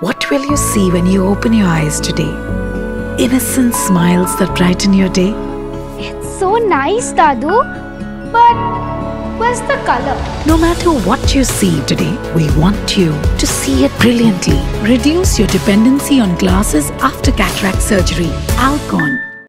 What will you see when you open your eyes today? Innocent smiles that brighten your day? It's so nice, Dadu. But where's the color? No matter what you see today, we want you to see it brilliantly. Reduce your dependency on glasses after cataract surgery. Alcon